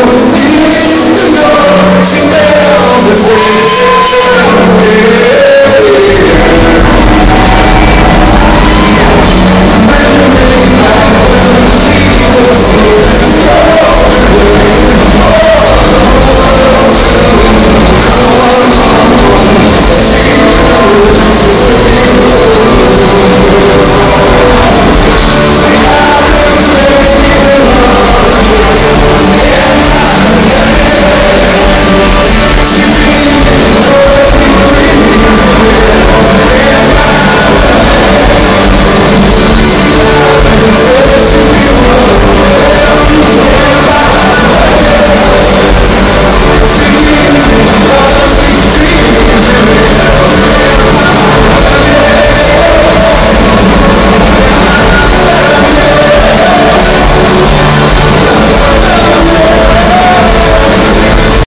Jesus.